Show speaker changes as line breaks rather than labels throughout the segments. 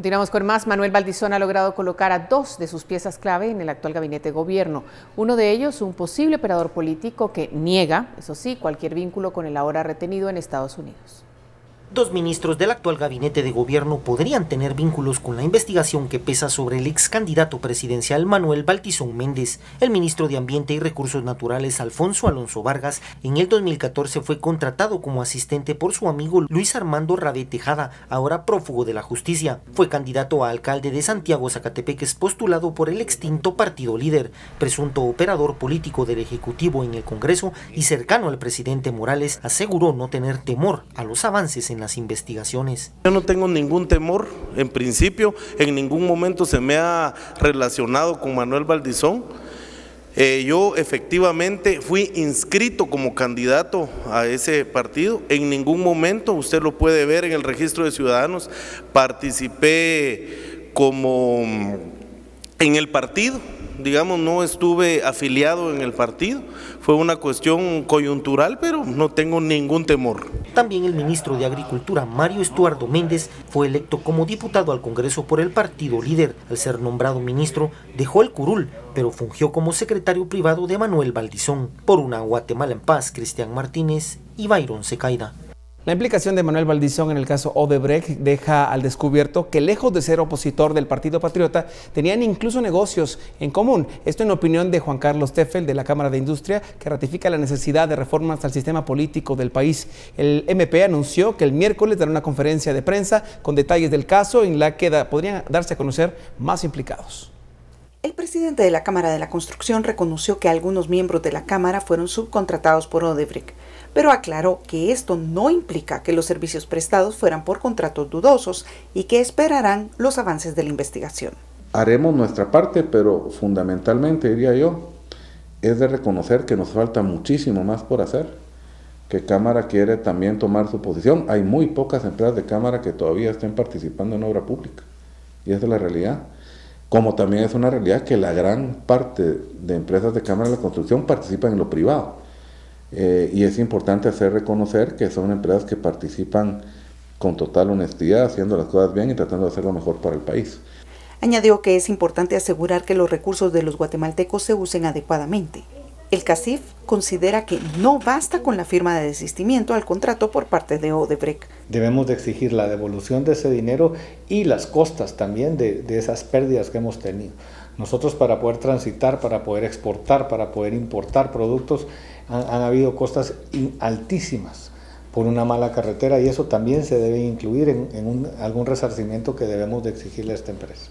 Continuamos con más. Manuel Valdizón ha logrado colocar a dos de sus piezas clave en el actual gabinete de gobierno. Uno de ellos, un posible operador político que niega, eso sí, cualquier vínculo con el ahora retenido en Estados Unidos.
Dos ministros del actual gabinete de gobierno podrían tener vínculos con la investigación que pesa sobre el ex candidato presidencial Manuel Baltizón Méndez. El ministro de Ambiente y Recursos Naturales Alfonso Alonso Vargas en el 2014 fue contratado como asistente por su amigo Luis Armando Rabé Tejada, ahora prófugo de la justicia. Fue candidato a alcalde de Santiago Zacatepeques postulado por el extinto partido líder, presunto operador político del Ejecutivo en el Congreso y cercano al presidente Morales, aseguró no tener temor a los avances en las investigaciones.
Yo no tengo ningún temor, en principio, en ningún momento se me ha relacionado con Manuel Valdizón. Eh, yo efectivamente fui inscrito como candidato a ese partido. En ningún momento, usted lo puede ver en el registro de ciudadanos, participé como mm, en el partido digamos, no estuve afiliado en el partido, fue una cuestión coyuntural, pero no tengo ningún temor.
También el ministro de Agricultura, Mario Estuardo Méndez, fue electo como diputado al Congreso por el partido líder. Al ser nombrado ministro, dejó el curul, pero fungió como secretario privado de Manuel Valdizón. Por una Guatemala en paz, Cristian Martínez y Byron Secaida.
La implicación de Manuel Valdizón en el caso Odebrecht deja al descubierto que lejos de ser opositor del Partido Patriota, tenían incluso negocios en común. Esto en opinión de Juan Carlos Teffel de la Cámara de Industria, que ratifica la necesidad de reformas al sistema político del país. El MP anunció que el miércoles dará una conferencia de prensa con detalles del caso en la que podrían darse a conocer más implicados.
El presidente de la Cámara de la Construcción reconoció que algunos miembros de la Cámara fueron subcontratados por Odebrecht pero aclaró que esto no implica que los servicios prestados fueran por contratos dudosos y que esperarán los avances de la investigación.
Haremos nuestra parte, pero fundamentalmente, diría yo, es de reconocer que nos falta muchísimo más por hacer, que Cámara quiere también tomar su posición. Hay muy pocas empresas de Cámara que todavía estén participando en obra pública, y esa es la realidad. Como también es una realidad que la gran parte de empresas de Cámara de la Construcción participan en lo privado. Eh, y es importante hacer reconocer que son empresas que participan con total honestidad, haciendo las cosas bien y tratando de hacerlo mejor para el país.
Añadió que es importante asegurar que los recursos de los guatemaltecos se usen adecuadamente. El CACIF considera que no basta con la firma de desistimiento al contrato por parte de Odebrecht.
Debemos de exigir la devolución de ese dinero y las costas también de, de esas pérdidas que hemos tenido. Nosotros para poder transitar, para poder exportar, para poder importar productos, han, habido costas altísimas por una mala carretera y eso también se debe incluir en, algún resarcimiento que debemos de exigirle a esta empresa.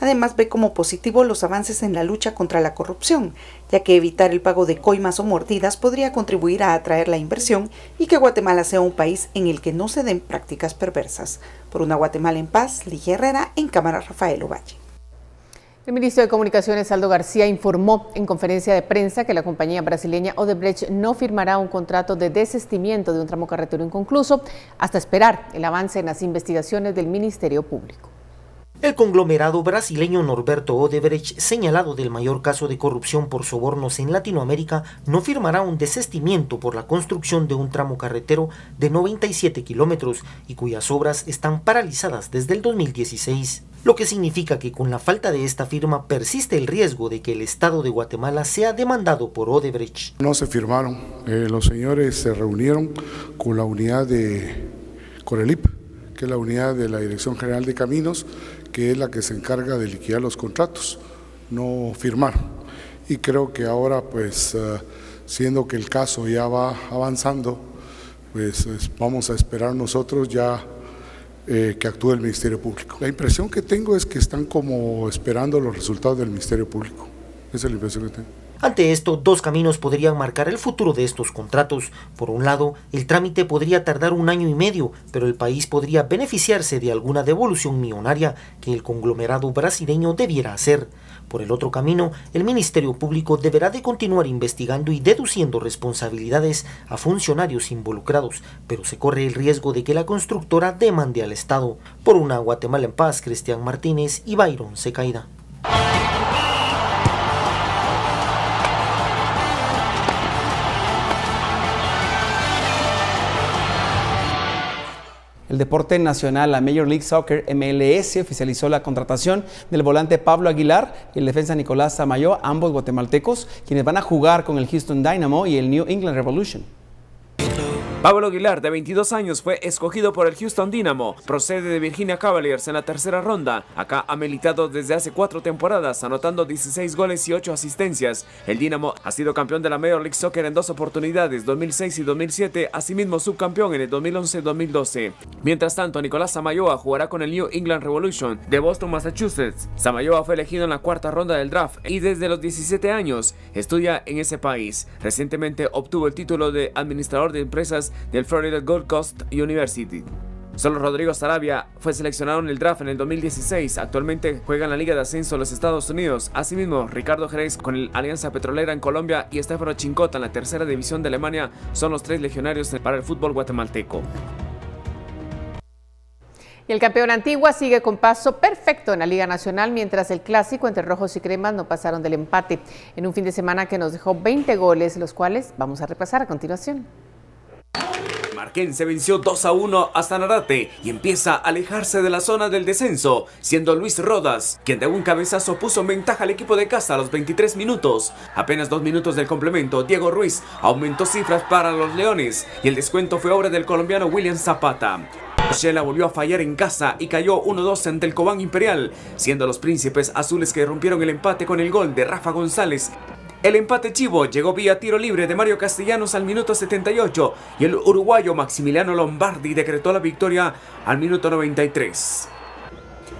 Además ve como positivo los avances en la lucha contra la corrupción, ya que evitar el pago de coimas o mordidas podría contribuir a atraer la inversión y que Guatemala sea un país en el que no se den prácticas perversas. Por una Guatemala en paz, Ligia Herrera, en Cámara Rafael Ovalle.
El ministro de Comunicaciones, Aldo García, informó en conferencia de prensa que la compañía brasileña Odebrecht no firmará un contrato de desestimiento de un tramo carretero inconcluso hasta esperar el avance en las investigaciones del Ministerio Público.
El conglomerado brasileño Norberto Odebrecht, señalado del mayor caso de corrupción por sobornos en Latinoamérica, no firmará un desestimiento por la construcción de un tramo carretero de 97 kilómetros y cuyas obras están paralizadas desde el 2016 lo que significa que con la falta de esta firma persiste el riesgo de que el Estado de Guatemala sea demandado por Odebrecht.
No se firmaron, eh, los señores se reunieron con la unidad de Corelip, que es la unidad de la Dirección General de Caminos, que es la que se encarga de liquidar los contratos, no firmar. Y creo que ahora, pues, eh, siendo que el caso ya va avanzando, pues vamos a esperar nosotros ya eh, que actúe el Ministerio Público. La impresión que tengo es que están como esperando los resultados del Ministerio Público. Esa es la impresión que tengo.
Ante esto, dos caminos podrían marcar el futuro de estos contratos. Por un lado, el trámite podría tardar un año y medio, pero el país podría beneficiarse de alguna devolución millonaria que el conglomerado brasileño debiera hacer. Por el otro camino, el Ministerio Público deberá de continuar investigando y deduciendo responsabilidades a funcionarios involucrados, pero se corre el riesgo de que la constructora demande al Estado. Por una Guatemala en paz, Cristian Martínez y Byron Secaida.
El deporte nacional, la Major League Soccer MLS, oficializó la contratación del volante Pablo Aguilar y el defensa Nicolás Samayoa, ambos guatemaltecos, quienes van a jugar con el Houston Dynamo y el New England Revolution.
Pablo Aguilar, de 22 años, fue escogido por el Houston Dynamo. Procede de Virginia Cavaliers en la tercera ronda. Acá ha militado desde hace cuatro temporadas, anotando 16 goles y 8 asistencias. El Dynamo ha sido campeón de la Major League Soccer en dos oportunidades, 2006 y 2007, asimismo subcampeón en el 2011-2012. Mientras tanto, Nicolás Samayoa jugará con el New England Revolution de Boston, Massachusetts. Samayoa fue elegido en la cuarta ronda del draft y desde los 17 años estudia en ese país. Recientemente obtuvo el título de administrador de empresas del Florida Gold Coast University. Solo Rodrigo Sarabia fue seleccionado en el draft en el 2016. Actualmente juega en la Liga de Ascenso de los Estados Unidos. Asimismo, Ricardo Jerez con el Alianza Petrolera en Colombia y Estefano Chincota en la tercera división de Alemania son los tres legionarios para el fútbol guatemalteco.
Y el campeón Antigua sigue con paso perfecto en la Liga Nacional, mientras el clásico entre rojos y cremas no pasaron del empate en un fin de semana que nos dejó 20 goles, los cuales vamos a repasar a continuación.
Marquense venció 2 a 1 a Sanarate y empieza a alejarse de la zona del descenso, siendo Luis Rodas quien de un cabezazo puso en ventaja al equipo de casa a los 23 minutos. Apenas dos minutos del complemento, Diego Ruiz aumentó cifras para los Leones y el descuento fue obra del colombiano William Zapata. Shela volvió a fallar en casa y cayó 1-2 ante el Cobán Imperial, siendo los príncipes azules que rompieron el empate con el gol de Rafa González el empate chivo llegó vía tiro libre de Mario Castellanos al minuto 78 y el uruguayo Maximiliano Lombardi decretó la victoria al minuto 93.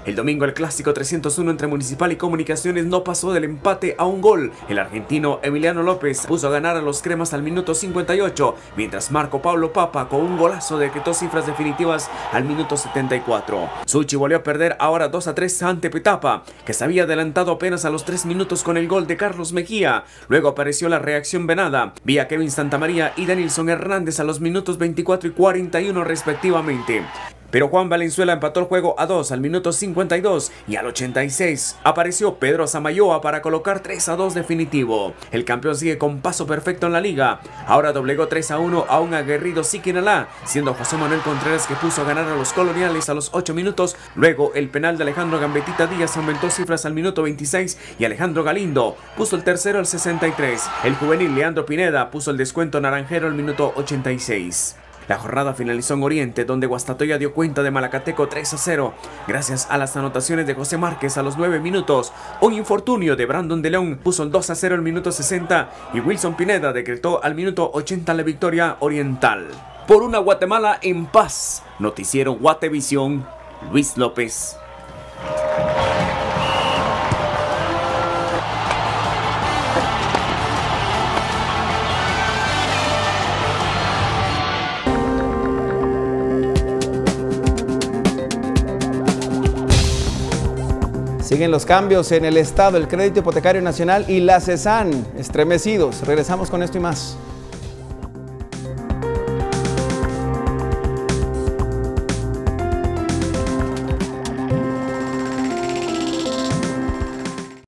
El domingo el clásico 301 entre Municipal y Comunicaciones no pasó del empate a un gol. El argentino Emiliano López puso a ganar a los cremas al minuto 58, mientras Marco Pablo Papa con un golazo decretó cifras definitivas al minuto 74. Suchi volvió a perder ahora 2 a 3 ante Petapa, que se había adelantado apenas a los 3 minutos con el gol de Carlos Mejía. Luego apareció la reacción venada, vía Kevin Santamaría y Danielson Hernández a los minutos 24 y 41 respectivamente. Pero Juan Valenzuela empató el juego a 2 al minuto 52 y al 86 apareció Pedro Samayoa para colocar 3 a 2 definitivo. El campeón sigue con paso perfecto en la liga. Ahora doblegó 3 a 1 a un aguerrido Siquinalá, siendo José Manuel Contreras que puso a ganar a los coloniales a los 8 minutos. Luego el penal de Alejandro Gambetita Díaz aumentó cifras al minuto 26 y Alejandro Galindo puso el tercero al 63. El juvenil Leandro Pineda puso el descuento naranjero al minuto 86. La jornada finalizó en Oriente, donde Guastatoya dio cuenta de Malacateco 3 a 0, gracias a las anotaciones de José Márquez a los 9 minutos. Un infortunio de Brandon de León puso el 2 a 0 al minuto 60 y Wilson Pineda decretó al minuto 80 la victoria oriental. Por una Guatemala en paz, noticiero Guatevisión, Luis López.
Siguen los cambios en el Estado, el Crédito Hipotecario Nacional y la CESAN, estremecidos. Regresamos con esto y más.